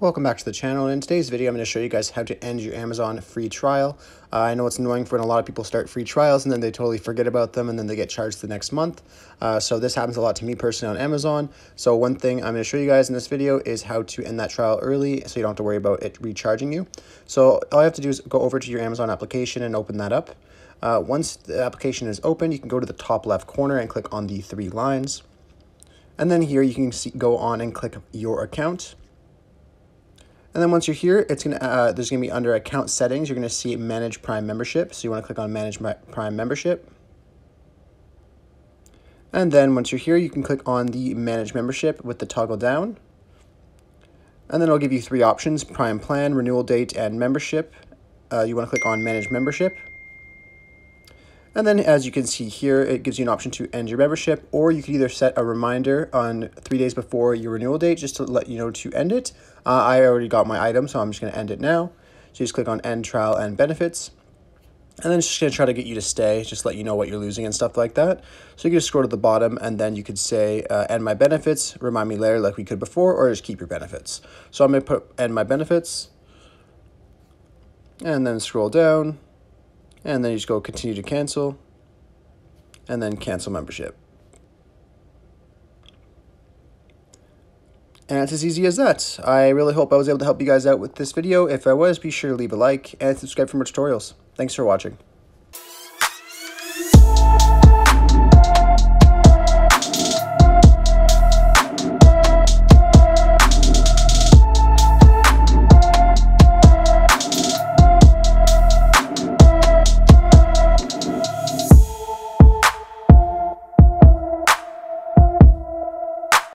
Welcome back to the channel. In today's video, I'm going to show you guys how to end your Amazon free trial. Uh, I know it's annoying for when a lot of people start free trials and then they totally forget about them and then they get charged the next month. Uh, so this happens a lot to me personally on Amazon. So one thing I'm going to show you guys in this video is how to end that trial early so you don't have to worry about it recharging you. So all you have to do is go over to your Amazon application and open that up. Uh, once the application is open, you can go to the top left corner and click on the three lines. And then here you can see, go on and click your account. And then once you're here, it's gonna uh, there's gonna be under account settings, you're gonna see manage Prime membership. So you wanna click on manage Prime membership. And then once you're here, you can click on the manage membership with the toggle down. And then it'll give you three options, Prime plan, renewal date, and membership. Uh, you wanna click on manage membership. And then as you can see here, it gives you an option to end your membership, or you can either set a reminder on three days before your renewal date just to let you know to end it. Uh, I already got my item, so I'm just going to end it now. So you just click on end trial and benefits. And then it's just to try to get you to stay, just let you know what you're losing and stuff like that. So you can just scroll to the bottom and then you could say uh, end my benefits, remind me later like we could before, or just keep your benefits. So I'm to put end my benefits and then scroll down and then you just go continue to cancel and then cancel membership. And it's as easy as that. I really hope I was able to help you guys out with this video. If I was, be sure to leave a like and subscribe for more tutorials. Thanks for watching.